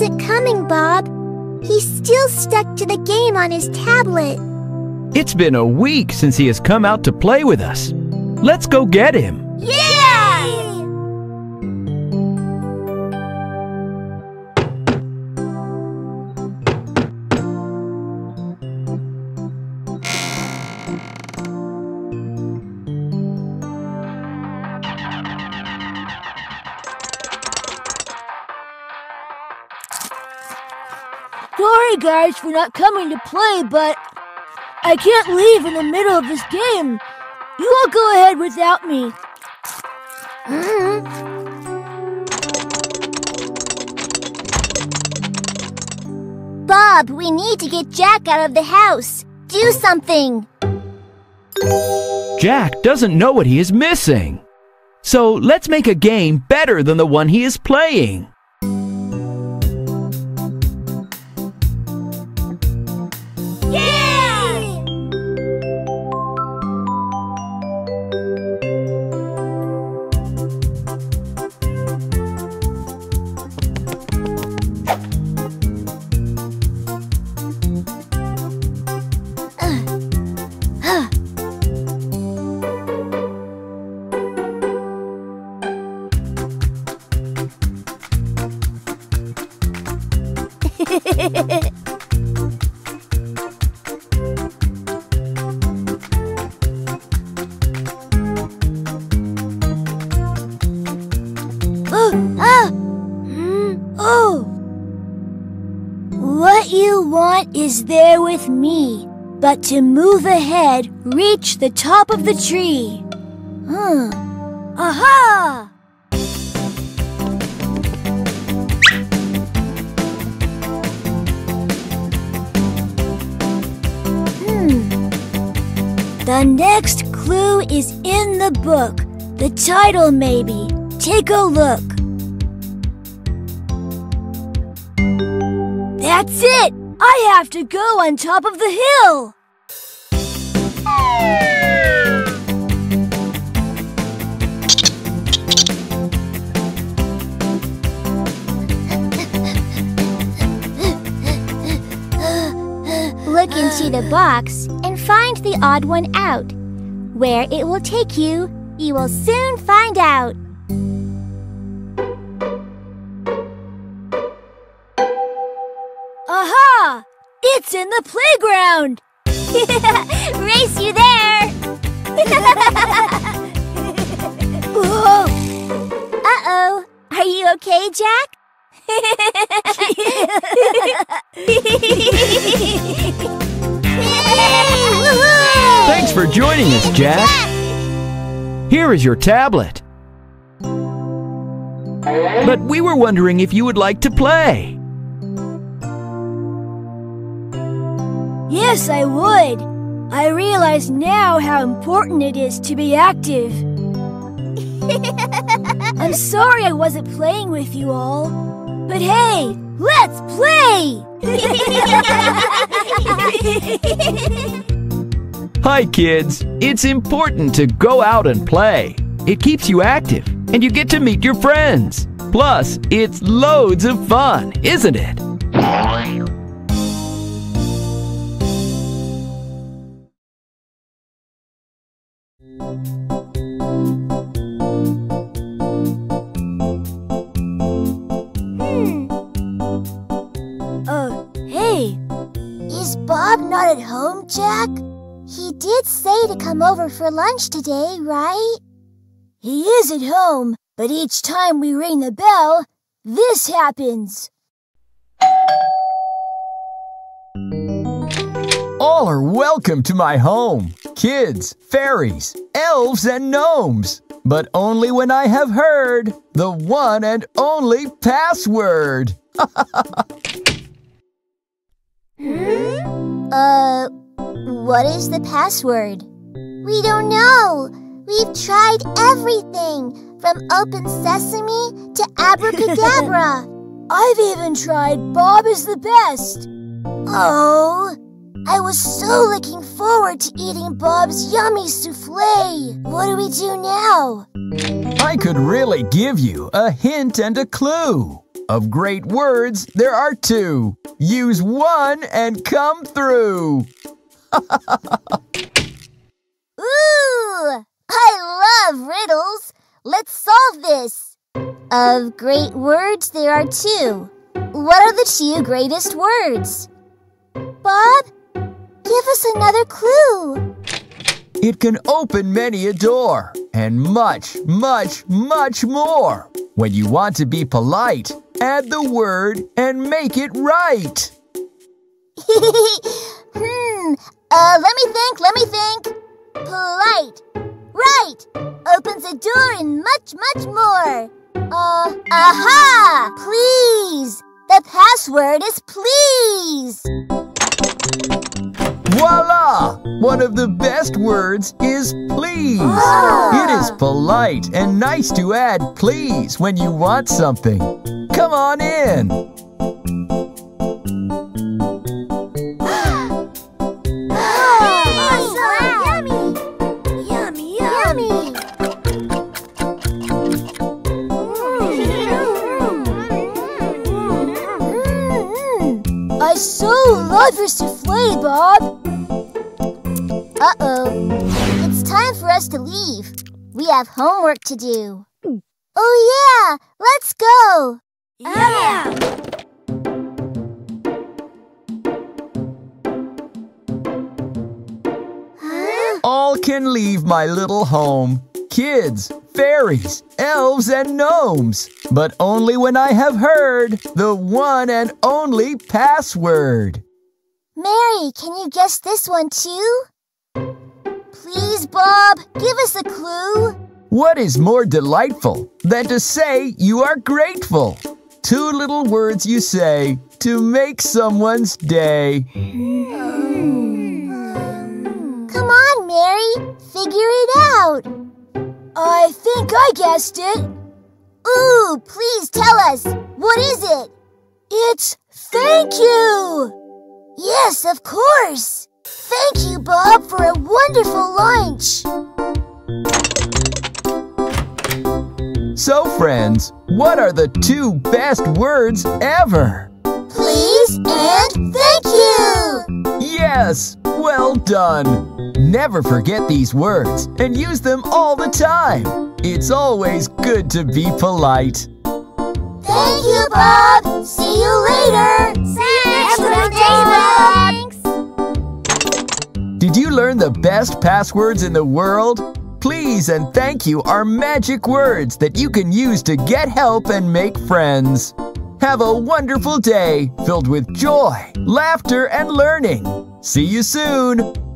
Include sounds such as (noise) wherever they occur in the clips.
Isn't coming, Bob. He's still stuck to the game on his tablet. It's been a week since he has come out to play with us. Let's go get him. Guys, for not coming to play, but I can't leave in the middle of this game. You all go ahead without me. Uh-huh. Bob, we need to get Jack out of the house. Do something. Jack doesn't know what he is missing. So let's make a game better than the one he is playing. Me, but to move ahead, reach the top of the tree. Hmm. Aha! Hmm. The next clue is in the book. The title, maybe. Take a look. That's it! I have to go on top of the hill! (laughs) Look into the box and find the odd one out. Where it will take you, you will soon find out. It's in the playground! (laughs) Race you there! (laughs) Whoa! Uh-oh. Are you okay, Jack? (laughs) Thanks for joining us, Jack. Here is your tablet. But we were wondering if you would like to play. Yes, I would. I realize now how important it is to be active. (laughs) I'm sorry I wasn't playing with you all. But hey, let's play! (laughs) Hi, kids. It's important to go out and play. It keeps you active, and you get to meet your friends. Plus, it's loads of fun, isn't it? Jack? He did say to come over for lunch today, right? he is at home, but each time we ring the bell, this happens. All are welcome to my home kids, fairies, elves, and gnomes. But only when I have heard the one and only password. (laughs) Uh, what is the password? We don't know. We've tried everything from open sesame to abracadabra. (laughs) I've even tried Bob is the best. oh, I was so looking forward to eating Bob's yummy souffle. What do we do now? I could really give you a hint and a clue. Of great words, there are two. Use one and come through. (laughs) Ooh! I love riddles. Let's solve this. Of great words, there are two. What are the two greatest words? Bob, give us another clue. It can open many a door and much, much, much more. When you want to be polite, add the word and make it right. (laughs) hmm. Uh, let me think, let me think. Polite. Right. Opens a door and much, much more. Uh, aha! Please. The password is please. Voila! One of the best words is please. Ah. It is polite and nice to add please when you want something. Come on in. Love your souffle, Bob. Uh-oh. It's time for us to leave. We have homework to do. Oh yeah! Let's go! Yeah. Huh? All can leave my little home. Kids, fairies, elves, and gnomes. But only when I have heard the one and only password. Mary, can you guess this one too? Please, Bob, give us a clue. What is more delightful than to say you are grateful? Two little words you say to make someone's day. Hmm. Come on, Mary. Figure it out. I think I guessed it. Ooh, please tell us. What is it? It's thank you. Yes, of course. Thank you, Bob, for a wonderful lunch. So, friends, what are the two best words ever? Please and thank you. Yes, well done. Never forget these words and use them all the time. It's always good to be polite. Thank you, Bob. See you later. See you next Have a time, good day, Thanks. Did you learn the best passwords in the world? Please and thank you are magic words that you can use to get help and make friends. Have a wonderful day filled with joy, laughter, and learning. See you soon.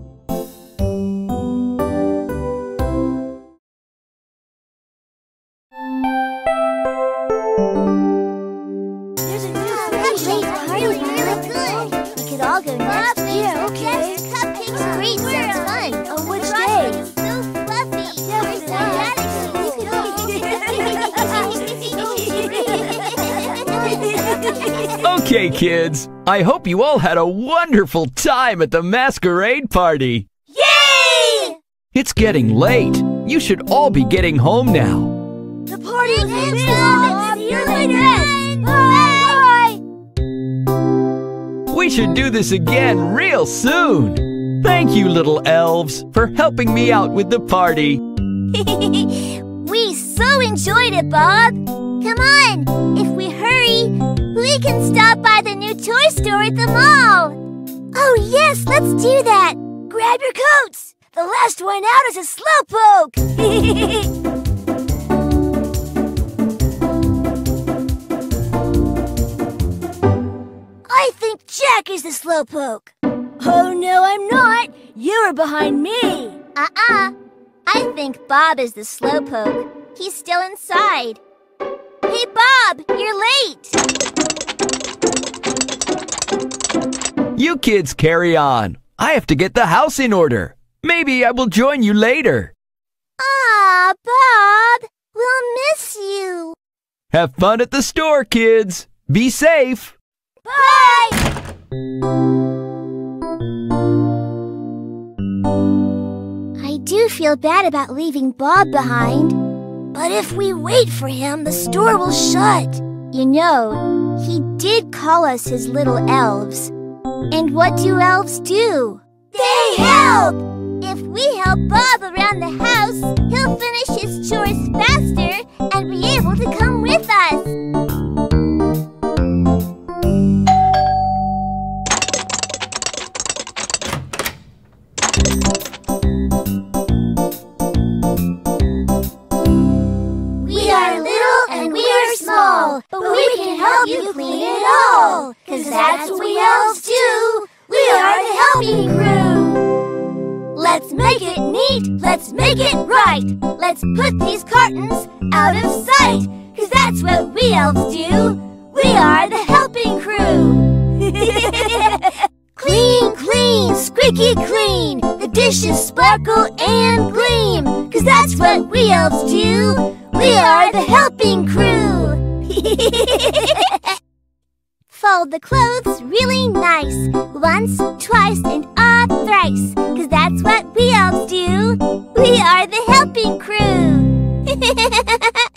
I hope you all had a wonderful time at the masquerade party. Yay! It's getting late. You should all be getting home now. The party Thanks. Bob. See you later. best. Bye. We should do this again real soon. Thank you, little elves, for helping me out with the party. (laughs) we so enjoyed it, Bob. Come on, if we hurry, we can stop by the new toy store at the mall. Oh, yes, let's do that. Grab your coats. The last one out is a slowpoke. (laughs) I think Jack is the slowpoke. Oh no, I'm not. You are behind me. Uh-uh. I think Bob is the slowpoke. He's still inside. Hey, Bob, you're late. You kids carry on. I have to get the house in order. Maybe I will join you later. Ah, Bob, we'll miss you. Have fun at the store, kids. Be safe. Bye! I do feel bad about leaving Bob behind. But if we wait for him, the store will shut. You know, he did call us his little elves. And what do elves do? They help! If we help Bob around the house, he'll finish his chores faster and be able to come with us. Help you clean it all. Cause that's what we elves do. We are the helping crew. Let's make it neat, let's make it right. Let's put these cartons out of sight. Cause that's what we elves do. We are the helping crew. (laughs) clean, clean, squeaky clean. The dishes sparkle and gleam. Cause that's what we elves do. We are the helping crew. (laughs) Fold the clothes really nice. Once, twice, and ah thrice. Cause that's what we elves do. We are the helping crew. (laughs)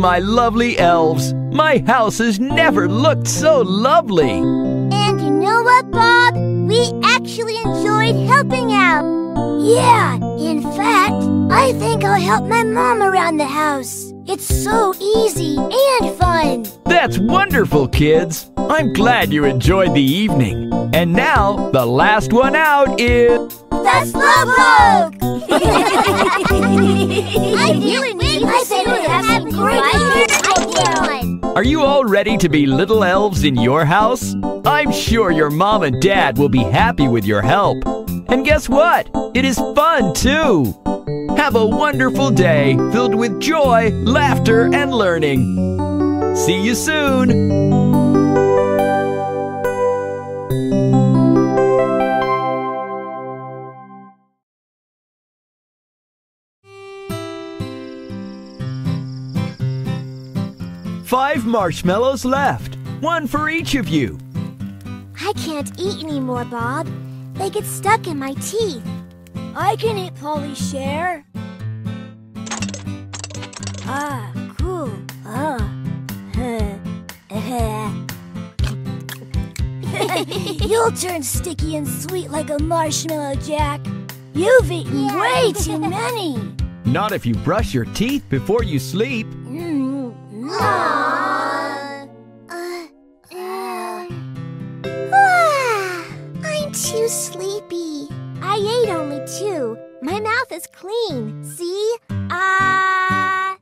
my lovely elves. My house has never looked so lovely. and you know what, Bob? We actually enjoyed helping out. Yeah, in fact, I think I'll help my mom around the house. It's so easy and fun. That's wonderful, kids. I'm glad you enjoyed the evening. And now, the last one out is. The Slowpoke! (laughs) I really need I bet have Are you all ready to be little elves in your house? I'm sure your mom and dad will be happy with your help. And guess what? It is fun too. Have a wonderful day filled with joy, laughter, and learning. See you soon. Five marshmallows left. One for each of you. I can't eat anymore, Bob. They get stuck in my teeth. I can eat Polly's share. Ah, cool. Ah. (laughs) You'll turn sticky and sweet like a marshmallow, Jack. You've eaten Yeah. way too many. Not if you brush your teeth before you sleep. Mm, too sleepy. I ate only two. My mouth is clean. See? Ah.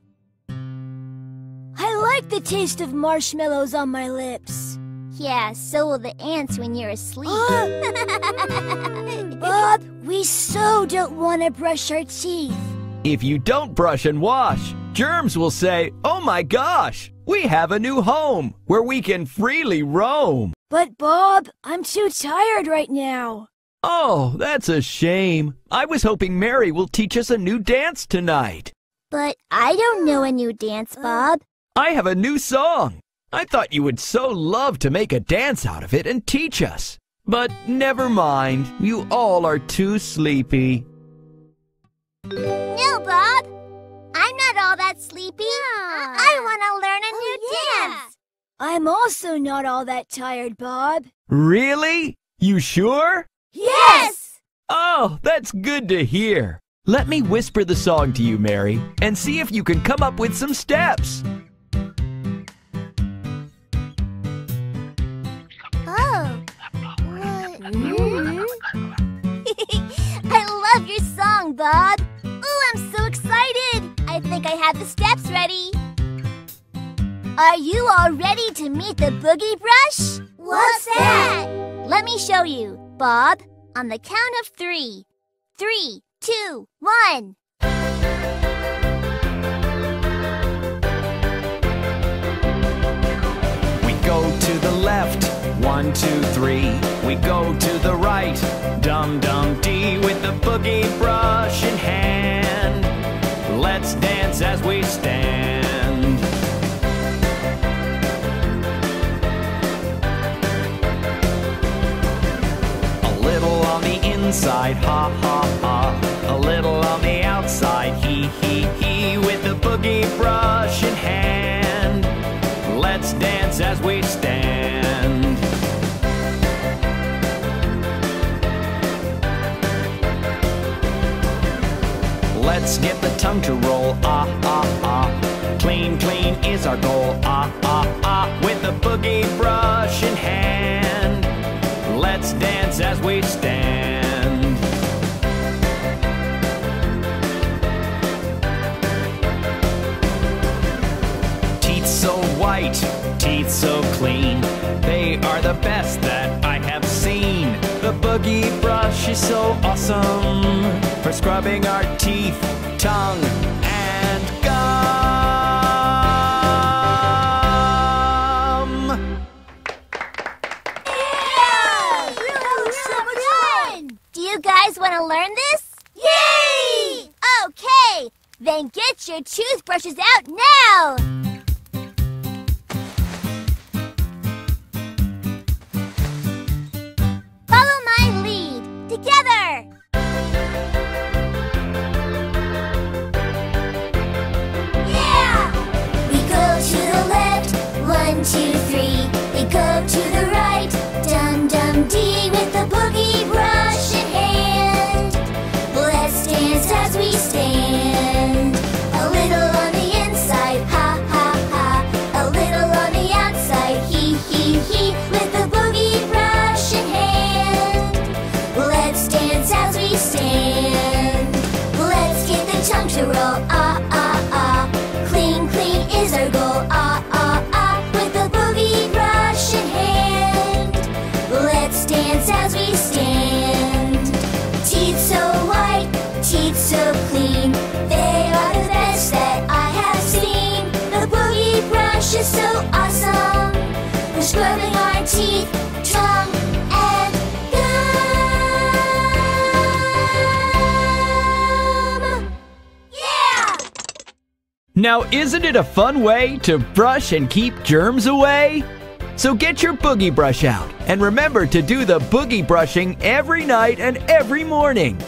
I like the taste of marshmallows on my lips. yeah, so will the ants when you're asleep. (laughs) Bob, we so don't want to brush our teeth. If you don't brush and wash, germs will say, Oh my gosh, we have a new home where we can freely roam. But Bob, I'm too tired right now. Oh, that's a shame. I was hoping Mary will teach us a new dance tonight. but I don't know a new dance, uh, Bob. I have a new song. I thought you would so love to make a dance out of it and teach us. But never mind, you all are too sleepy. No, Bob. I'm not all that sleepy. I want to learn a oh, new dance. I'm also not all that tired, Bob. Really? You sure? Yes! Oh, that's good to hear. Let me whisper the song to you, Mary, and see if you can come up with some steps. Oh. Mm-hmm. (laughs) I love your song, Bob. Ooh, I'm so excited. I think I have the steps ready. Are you all ready to meet the boogie brush? What's that? Let me show you. Bob, on the count of three. Three, two, one. We go to the left, one, two, three. We go to the right, dum dum dee, with the boogie brush in hand. Let's dance as we stand. Inside, ha ha ha. A little on the outside, he he he. With the boogie brush in hand, let's dance as we stand. Let's get the tongue to roll, ah ah ah. Clean, clean is our goal, ah ah ah. With the boogie brush in hand, let's dance as we stand. So clean, they are the best that I have seen. The boogie brush is so awesome for scrubbing our teeth, tongue, and gum. Do you guys want to learn this? Yay! Okay, then get your toothbrushes out now. Is so awesome. For scrubbing our teeth, tongue, and gum. Yeah! Now, isn't it a fun way to brush and keep germs away? So get your boogie brush out and remember to do the boogie brushing every night and every morning.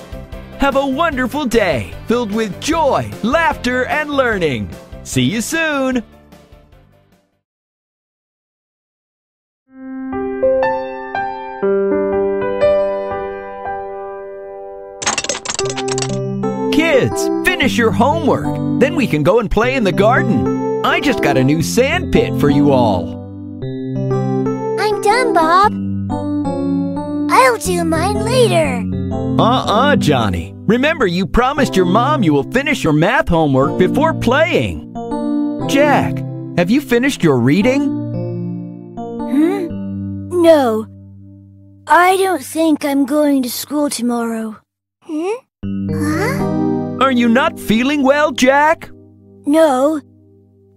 Have a wonderful day filled with joy, laughter, and learning. See you soon. Finish your homework. Then we can go and play in the garden. I just got a new sand pit for you all. I'm done, Bob. I'll do mine later. Uh-uh, Johnny. Remember, you promised your mom you will finish your math homework before playing. Jack, have you finished your reading? Hmm? No. I don't think I'm going to school tomorrow. Hmm? Huh? Are you not feeling well, Jack? No.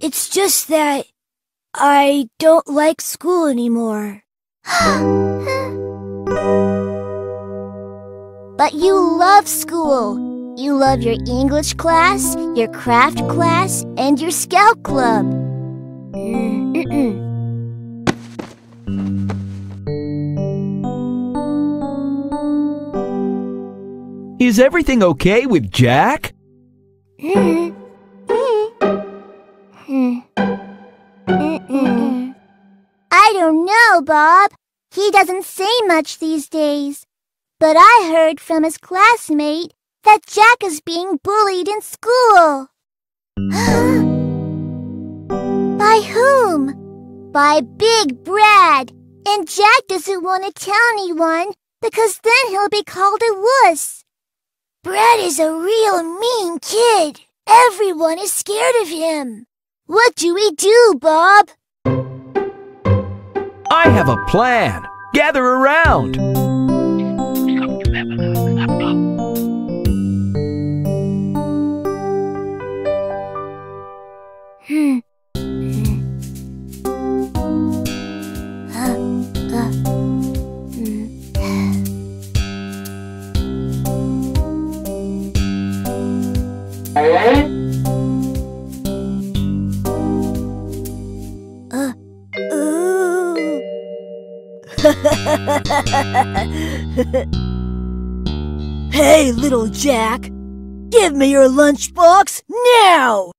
It's just that I don't like school anymore. (gasps) But you love school. You love your English class, your craft class, and your scout club. Mm-mm. Is everything okay with Jack? I don't know, Bob. He doesn't say much these days. But I heard from his classmate that Jack is being bullied in school. (gasps) By whom? By Big Brad. And Jack doesn't want to tell anyone because then he'll be called a wuss. Brad is a real mean kid. Everyone is scared of him. What do we do, Bob? I have a plan. Gather around. Hey, little Jack. Give me your lunchbox now!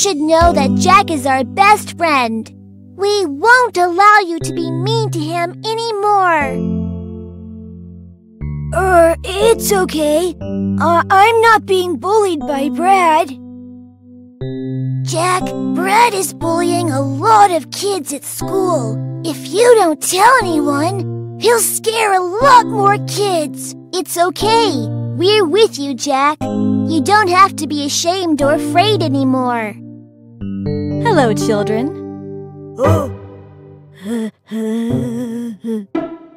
Should know that Jack is our best friend. We won't allow you to be mean to him anymore. Er, it's okay. Uh, I'm not being bullied by Brad. Jack, Brad is bullying a lot of kids at school. If you don't tell anyone, he'll scare a lot more kids. It's okay. We're with you, Jack. You don't have to be ashamed or afraid anymore. Hello, children. Oh. (gasps)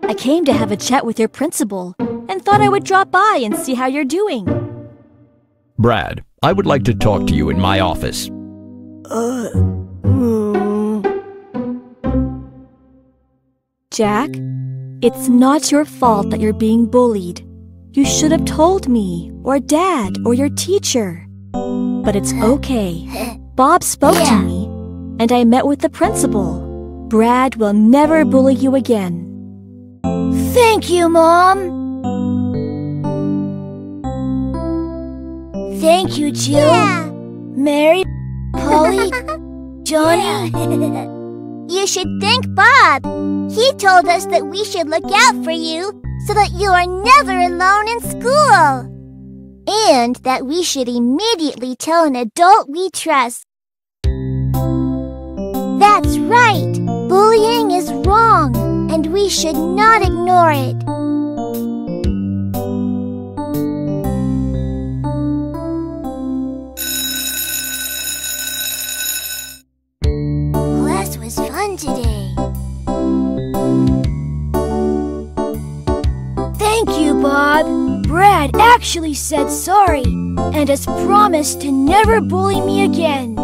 I came to have a chat with your principal and thought I would drop by and see how you're doing. Brad, I would like to talk to you in my office. Uh, mm. Jack, it's not your fault that you're being bullied. You should have told me, or Dad, or your teacher. But it's (laughs) okay. Bob spoke to me, and I met with the principal. Brad will never bully you again. Thank you, Mom. Thank you, Jill. Mary, Polly, (laughs) Johnny. you should thank Bob. He told us that we should look out for you so that you are never alone in school. And that we should immediately tell an adult we trust. That's right. Bullying is wrong, and we should not ignore it. Class was fun today. Thank you, Bob. Brad actually said sorry and has promised to never bully me again.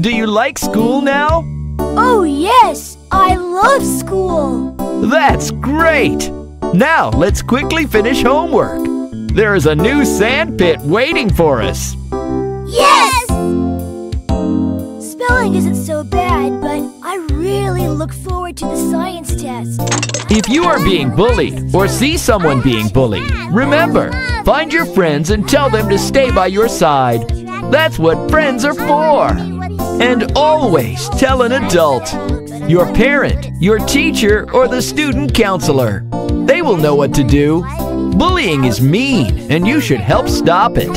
Do you like school now? Oh, yes! I love school! That's great! Now let's quickly finish homework. There is a new sand pit waiting for us. Yes! Spelling isn't so bad, but I really look forward to the science test. If you are being bullied or see someone being bullied, remember, find your friends and tell them to stay by your side. That's what friends are for. And always tell an adult, your parent, your teacher, or the student counselor. They will know what to do. Bullying is mean, and you should help stop it.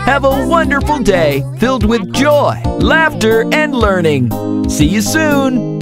Have a wonderful day filled with joy, laughter, and learning. See you soon.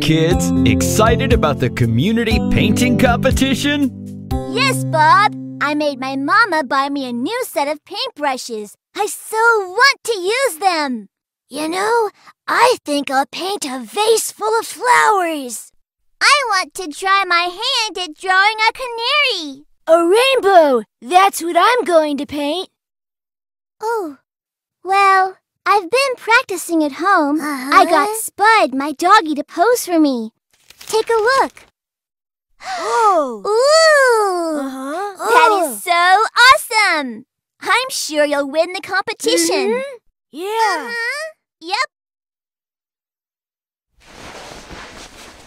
Kids, excited about the community painting competition? Yes, Bob. I made my mama buy me a new set of paintbrushes. I so want to use them. You know, I think I'll paint a vase full of flowers. I want to try my hand at drawing a canary. A rainbow! That's what I'm going to paint. Oh, well, I've been practicing at home. I got Spud, my doggy, to pose for me. Take a look. Oh! (gasps) Ooh! Uh-huh. That is so awesome! I'm sure you'll win the competition. Mhm. Yeah. Uh-huh. Yep.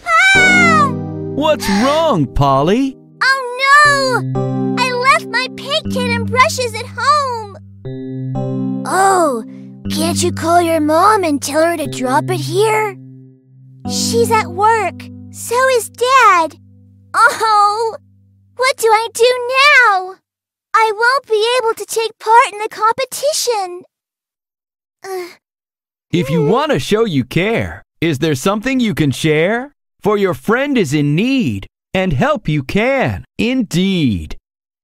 Ah! What's wrong, Polly? Oh no! I left my paint kit and brushes at home. Oh, can't you call your mom and tell her to drop it here? She's at work. So is Dad. Oh, what do I do now? I won't be able to take part in the competition. Uh, If you want to show you care, is there something you can share? For your friend is in need, and help you can, indeed.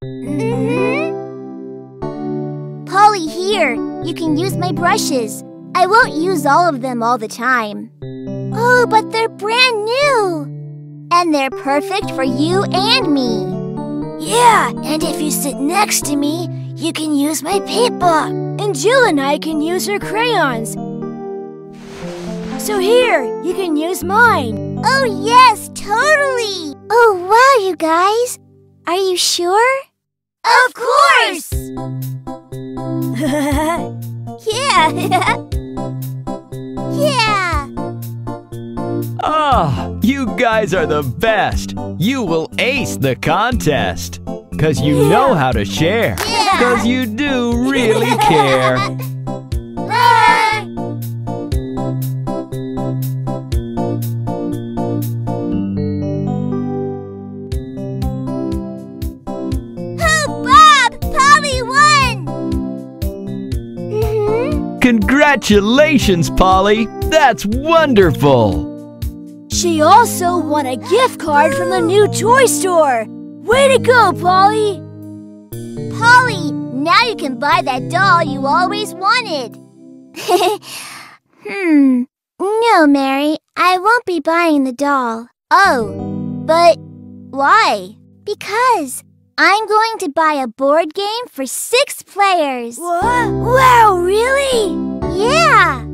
Mm-hmm. Polly, here. You can use my brushes. I won't use all of them all the time. Oh, but they're brand new. And they're perfect for you and me. Yeah, and if you sit next to me, you can use my paint book. And Jill and I can use her crayons. So here, you can use mine. Oh, yes, totally. Oh, wow, you guys. Are you sure? Of course! (laughs) Yeah. (laughs) yeah. Ah, you guys are the best. You will ace the contest. Cause you know how to share. Yeah. Cause you do really care. (laughs) Congratulations, Polly. That's wonderful. She also won a gift card from the new toy store. Way to go, Polly! Polly, now you can buy that doll you always wanted. (laughs) hmm. No, Mary, I won't be buying the doll. Oh, but why? Because I'm going to buy a board game for six players. What? Wow, really? Yeah!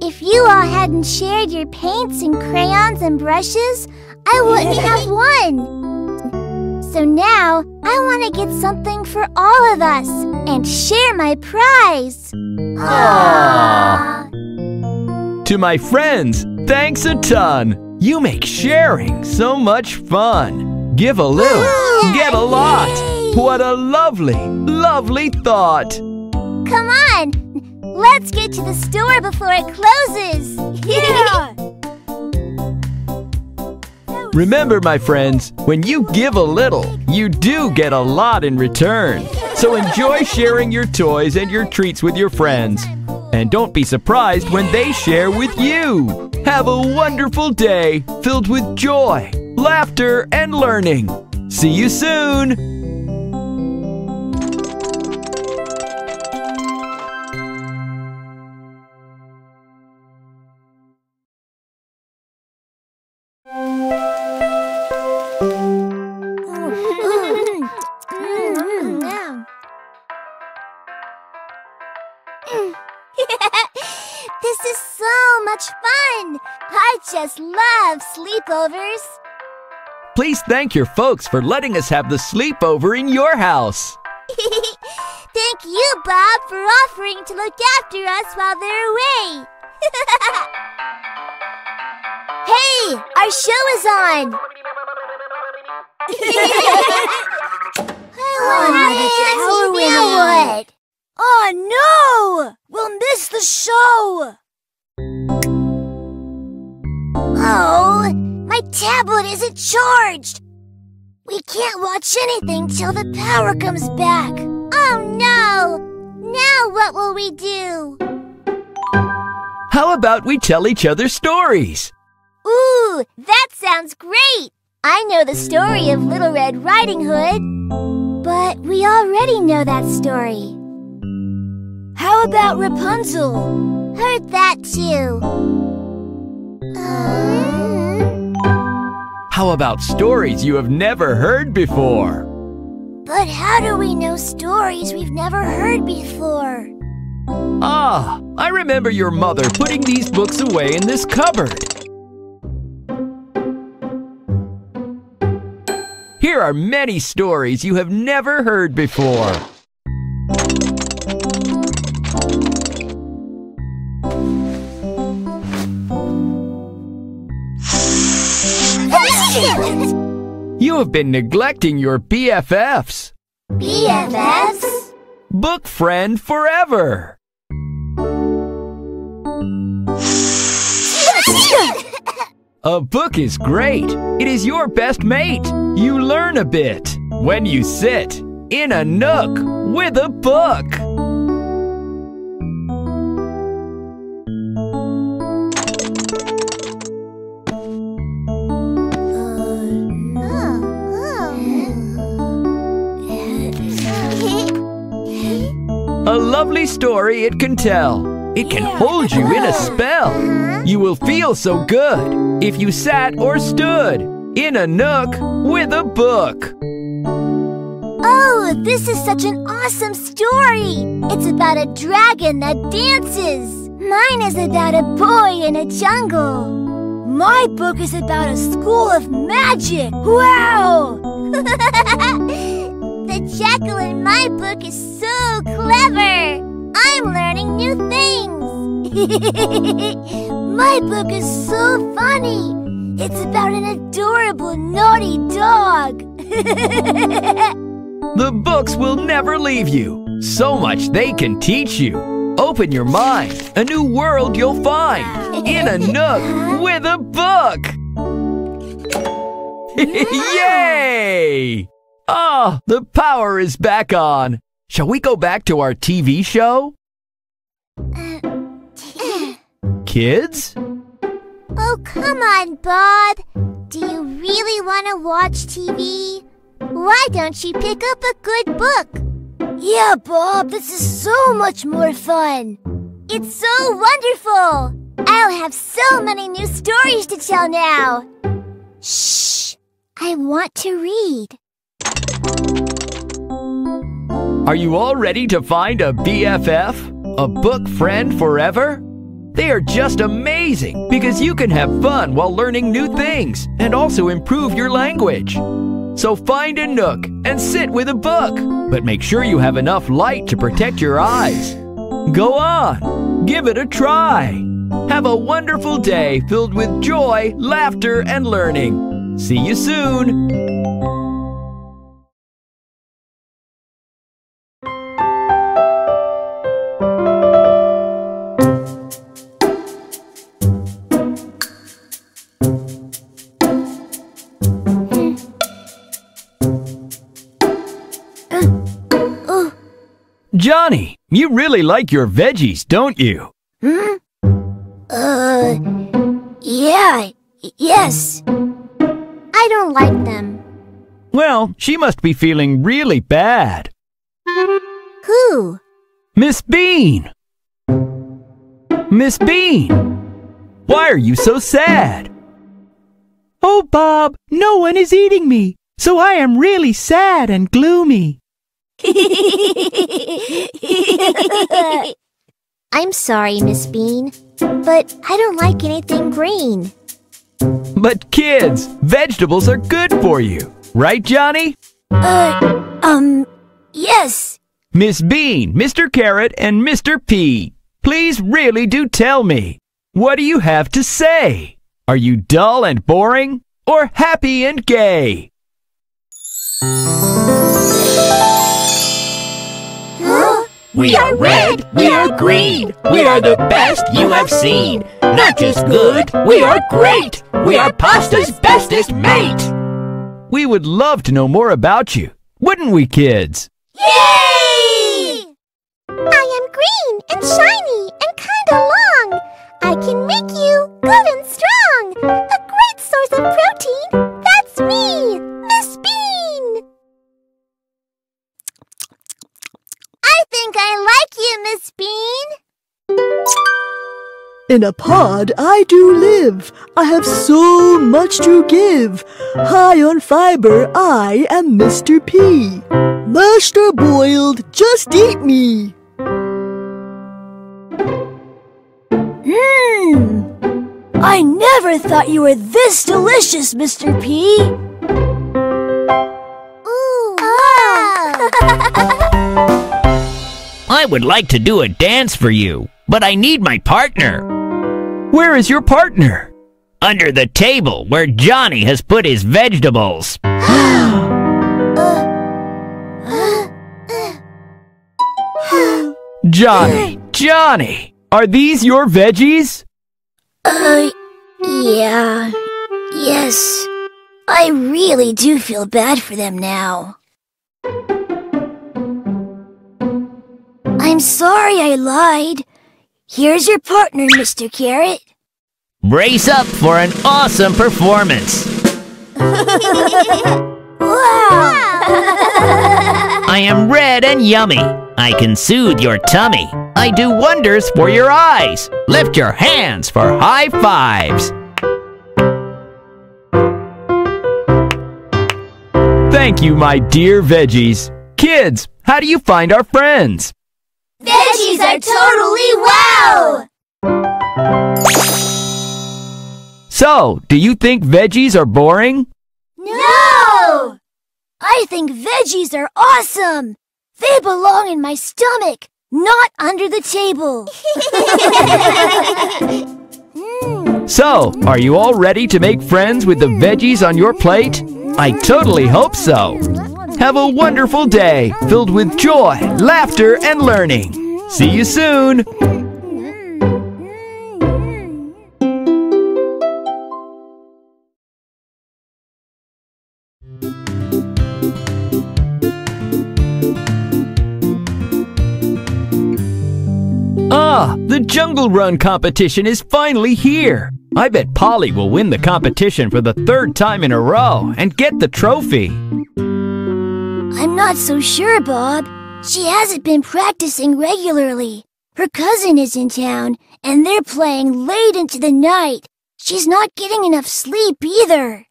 If you all hadn't shared your paints and crayons and brushes, I wouldn't (laughs) have won. So now I want to get something for all of us and share my prize. Aww. To my friends, thanks a ton. You make sharing so much fun. Give a little, get a lot. What a lovely, lovely thought. Come on, let's get to the store before it closes. Yeah! Remember, my friends, when you give a little, you do get a lot in return. So enjoy sharing your toys and your treats with your friends. And don't be surprised when they share with you. Have a wonderful day filled with joy, laughter, and learning. See you soon. (laughs) this is so much fun! I just love sleepovers. Please thank your folks for letting us have the sleepover in your house. (laughs) Thank you, Bob, for offering to look after us while they're away. (laughs) hey, our show is on. Oh, Nancy, now what? Oh no! We'll miss the show! Oh, my tablet isn't charged. We can't watch anything till the power comes back. Oh no! Now what will we do? How about we tell each other stories? Ooh, that sounds great! I know the story of Little Red Riding Hood, but we already know that story. How about Rapunzel? Heard that too. How about stories you have never heard before? but how do we know stories we've never heard before? Ah, I remember your mother putting these books away in this cupboard. Here are many stories you have never heard before. You have been neglecting your BFFs. BFFs? Book friend forever. A book is great. It is your best mate. You learn a bit when you sit in a nook with a book. Lovely story it can tell. It can hold you in a uh-huh. spell. You will feel so good if you sat or stood in a nook with a book. Oh, this is such an awesome story! It's about a dragon that dances. Mine is about a boy in a jungle. My book is about a school of magic. Wow! (laughs) the jackal in my book is so clever. I'm learning new things. (laughs) my book is so funny. It's about an adorable naughty dog. (laughs) The books will never leave you. So much they can teach you. Open your mind. A new world you'll find. In a nook with a book. (laughs) Yay! Ah, the power is back on. Shall we go back to our TV show? Kids? oh, come on, Bob. Do you really want to watch TV? Why don't you pick up a good book? Yeah, Bob, this is so much more fun. It's so wonderful! I'll have so many new stories to tell now. Shh! I want to read. Are you all ready to find a BFF? A book friend forever? They are just amazing because you can have fun while learning new things and also improve your language. So find a nook and sit with a book, but make sure you have enough light to protect your eyes. Go on, give it a try. Have a wonderful day filled with joy, laughter, and learning. See you soon. Johnny, you really like your veggies, don't you? Hmm? Uh, yeah, yes. I don't like them. Well, she must be feeling really bad. Who? Miss Bean! Miss Bean! Why are you so sad? Oh, Bob, no one is eating me, so I am really sad and gloomy. (laughs) I'm sorry, Miss Bean, but I don't like anything green. But kids, vegetables are good for you, right, Johnny? Uh, um, yes. Miss Bean, Mr. Carrot, and Mr. P, please really do tell me. What do you have to say? Are you dull and boring or happy and gay? We are red, we are green, we are the best you have seen. Not just good, we are great. We are pasta's bestest mate. We would love to know more about you, wouldn't we, kids? Yay! I am green and shiny and kinda long. I can make you good and strong. A great source of protein. That's me, Miss Bean. Think I like you, Miss Bean. In a pod I do live. I have so much to give. High on fiber, I am Mr. P. Mashed or boiled, just eat me. Hmm. I never thought you were this delicious, Mr. P. would like to do a dance for you, but I need my partner. Where is your partner? Under the table where Johnny has put his vegetables. (gasps) Johnny, Johnny, are these your veggies? Uh, yeah. Yes. I really do feel bad for them now. I'm sorry I lied. Here's your partner, Mr. Carrot. Brace up for an awesome performance. (laughs) Wow! I am red and yummy. I can soothe your tummy. I do wonders for your eyes. Lift your hands for high fives. Thank you, my dear veggies. Kids, how do you find our friends? Veggies are totally wow! So, do you think veggies are boring? No! I think veggies are awesome! They belong in my stomach, not under the table. (laughs) Hmm. So, are you all ready to make friends with the veggies on your plate? I totally hope so. Hmm. Have a wonderful day filled with joy, laughter, and learning. See you soon. Ah, the Jungle Run competition is finally here. I bet Polly will win the competition for the third time in a row and get the trophy. I'm not so sure, Bob. She hasn't been practicing regularly. Her cousin is in town, and they're playing late into the night. She's not getting enough sleep either.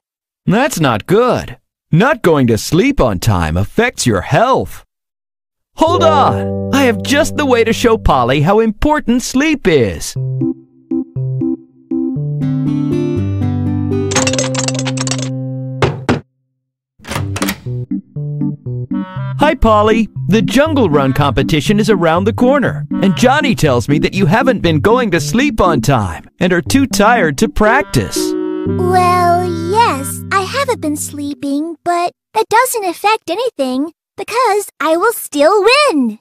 That's not good. Not going to sleep on time affects your health. Hold on! I have just the way to show Polly how important sleep is. Hi, Polly. The Jungle Run competition is around the corner, and Johnny tells me that you haven't been going to sleep on time and are too tired to practice. Well, yes, I haven't been sleeping, but that doesn't affect anything because I will still win.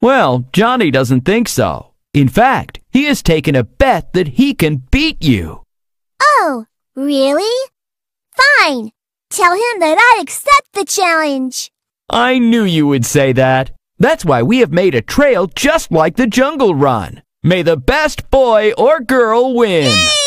Well, Johnny doesn't think so. In fact, he has taken a bet that he can beat you. Oh, really? Fine. Tell him that I accept the challenge. I knew you would say that. That's why we have made a trail just like the Jungle Run. May the best boy or girl win. Yay!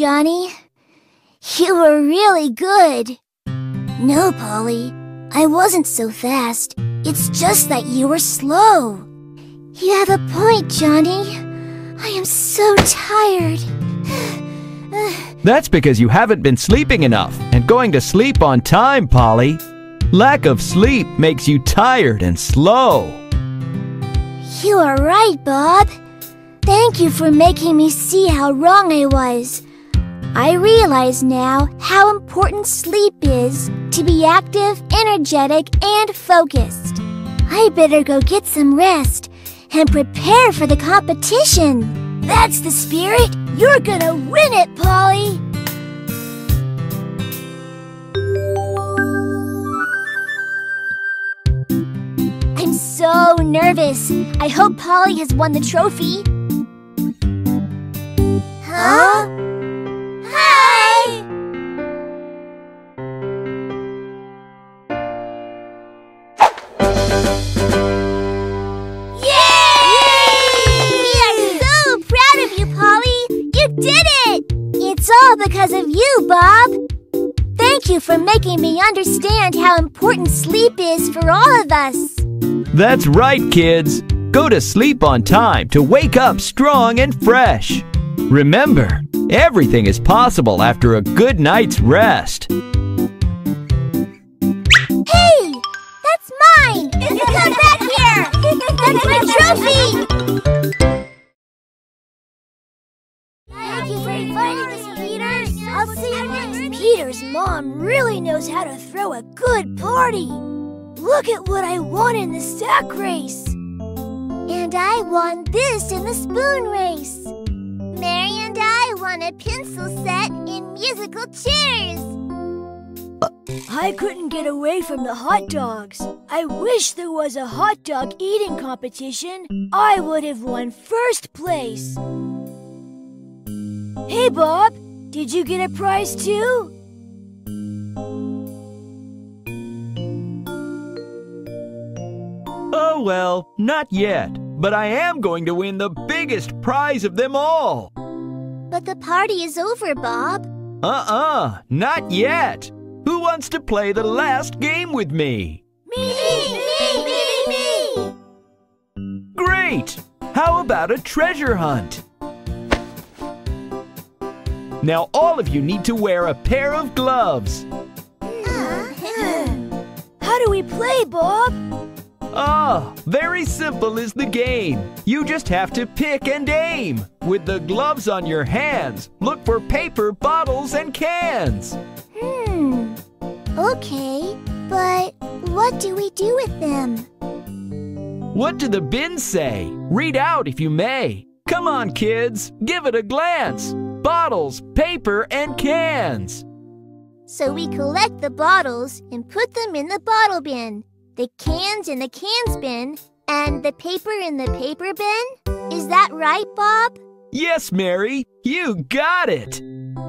Johnny. You were really good. No, Polly, I wasn't so fast. It's just that you were slow. You have a point, Johnny. I am so tired. (sighs) That's because you haven't been sleeping enough and going to sleep on time, Polly. Lack of sleep makes you tired and slow. You are right, Bob. Thank you for making me see how wrong I was. I realize now how important sleep is to be active, energetic, and focused. I better go get some rest and prepare for the competition. That's the spirit. You're gonna win it, Polly. I'm so nervous. I hope Polly has won the trophy. Huh? Because of you, Bob. Thank you for making me understand how important sleep is for all of us. That's right, kids. Go to sleep on time to wake up strong and fresh. Remember, everything is possible after a good night's rest. Knows how to throw a good party. Look at what I won in the sack race. And I won this in the spoon race. Mary and I won a pencil set in musical chairs. I couldn't get away from the hot dogs. I wish there was a hot dog eating competition. I would have won first place. Hey, Bob, did you get a prize too? Oh well, not yet. But I am going to win the biggest prize of them all. But the party is over, Bob. Uh-uh, not yet. Who wants to play the last game with me? Me! Me! Me! Me! Great! How about a treasure hunt? Now all of you need to wear a pair of gloves. Uh-huh. How do we play, Bob? Ah, very simple is the game. You just have to pick and aim. With the gloves on your hands, look for paper bottles and cans. Hmm. Okay, but what do we do with them? What do the bins say? Read out if you may. Come on, kids, give it a glance. Bottles, paper, and cans. So we collect the bottles and put them in the bottle bin, the cans in the cans bin, and the paper in the paper bin? Is that right, Bob? Yes, Mary, you got it.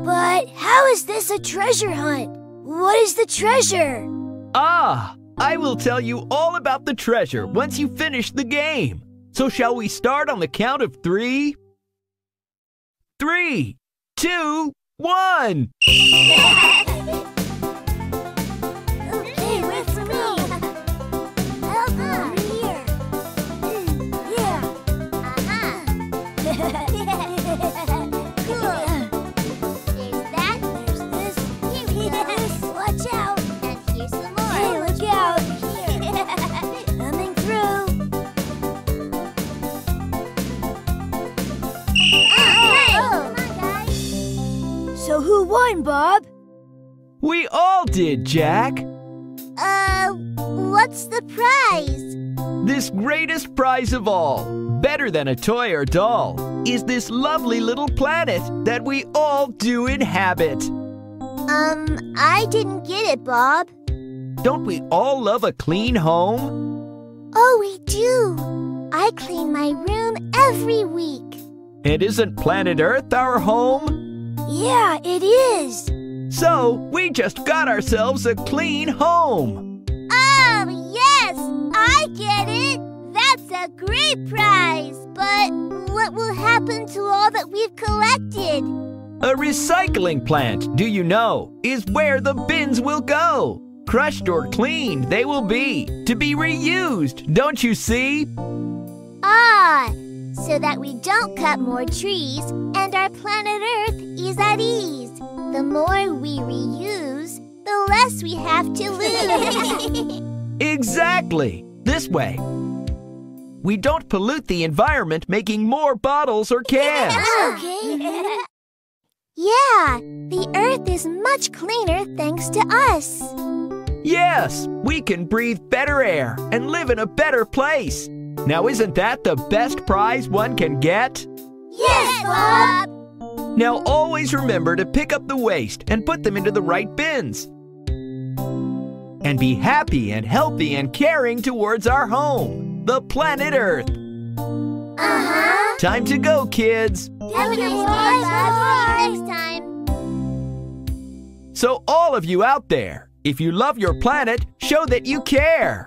But how is this a treasure hunt? What is the treasure? Ah, I will tell you all about the treasure once you finish the game. So shall we start on the count of three? Three, two, one. (laughs) won, Bob? We all did, Jack. Uh, what's the prize? This greatest prize of all, better than a toy or doll, is this lovely little planet that we all do inhabit. Um, I didn't get it, Bob. Don't we all love a clean home? Oh, we do. I clean my room every week. And isn't planet Earth our home? Yeah, it is. So we just got ourselves a clean home. Oh, yes, I get it. That's a great prize. But what will happen to all that we've collected? A recycling plant, do you know, is where the bins will go. Crushed or cleaned, they will be to be reused, don't you see? Ah, so that we don't cut more trees and our planet Earth is at ease. The more we reuse, the less we have to (laughs) lose. (laughs) Exactly. This way. We don't pollute the environment making more bottles or cans. okay. (laughs) yeah, the Earth is much cleaner thanks to us. Yes, we can breathe better air and live in a better place. Now, isn't that the best prize one can get? Yes, Bob. Now, always remember to pick up the waste and put them into the right bins. And be happy and healthy and caring towards our home, the planet Earth. Uh-huh. Time to go, kids. Have a nice day, Bob. See you next time. So, all of you out there, if you love your planet, show that you care.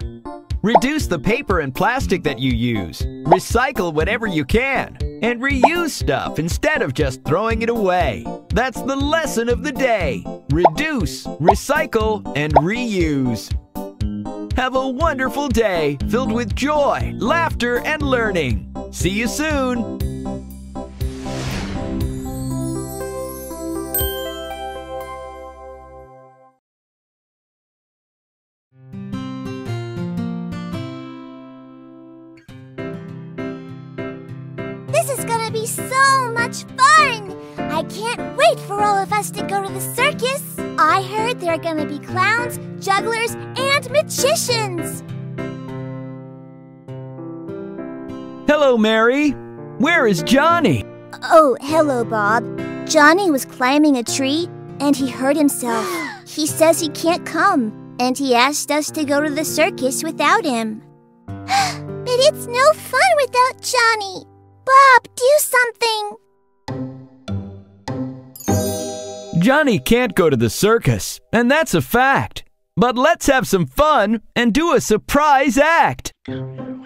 Reduce the paper and plastic that you use. Recycle whatever you can. And reuse stuff instead of just throwing it away. That's the lesson of the day. Reduce, recycle, and reuse. Have a wonderful day filled with joy, laughter, and learning. See you soon. Much fun! I can't wait for all of us to go to the circus. I heard there are gonna be clowns, jugglers, and magicians. Hello, Mary. Where is Johnny? Oh, hello, Bob. Johnny was climbing a tree and he hurt himself. (gasps) he says he can't come and he asked us to go to the circus without him. (gasps) but it's no fun without Johnny. Bob, do something. Johnny can't go to the circus, and that's a fact. But let's have some fun and do a surprise act. hmm?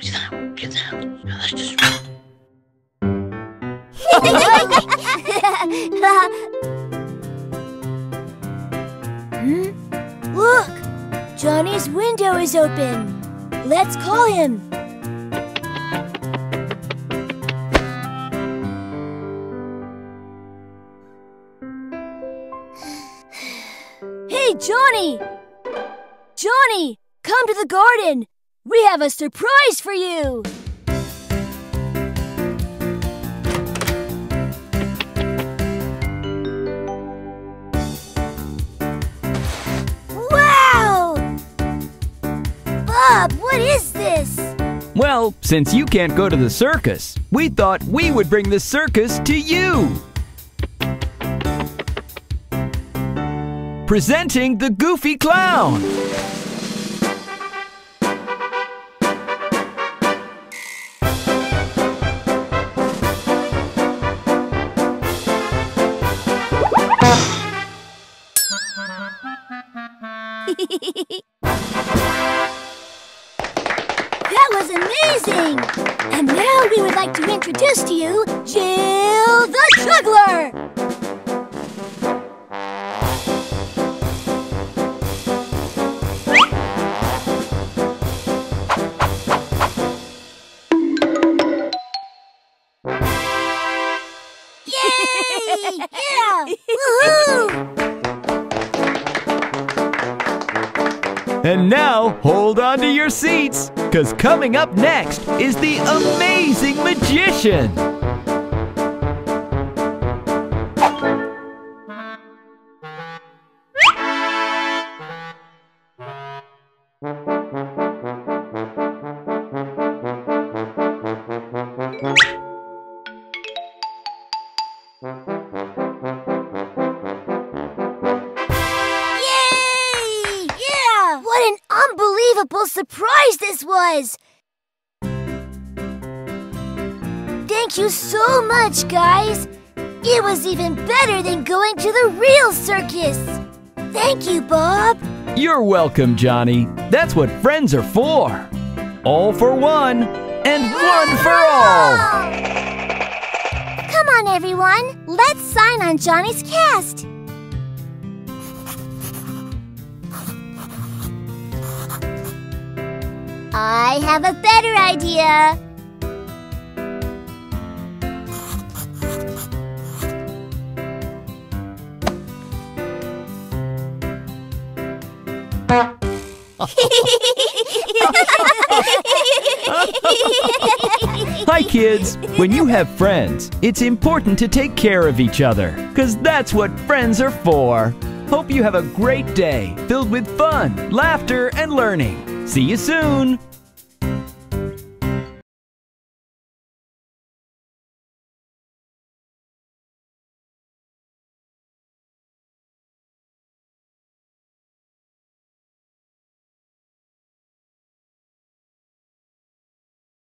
(laughs) Look! Johnny's window is open. Let's call him. Hey, Johnny! Johnny, come to the garden. We have a surprise for you. Wow! Bob, what is this? Well, since you can't go to the circus, we thought we would bring the circus to you. Presenting the Goofy Clown. (laughs) That was amazing! And now we would like to introduce to you Jill the Juggler! And now, hold on to your seats, because coming up next is the amazing magician. You so much, guys! It was even better than going to the real circus! Thank you, Bob! You're welcome, Johnny. That's what friends are for. All for one, and one for all! Come on, everyone. Let's sign on Johnny's cast. I have a better idea. (laughs) Hi, kids. When you have friends, it's important to take care of each other, because that's what friends are for. Hope you have a great day filled with fun, laughter, and learning. See you soon!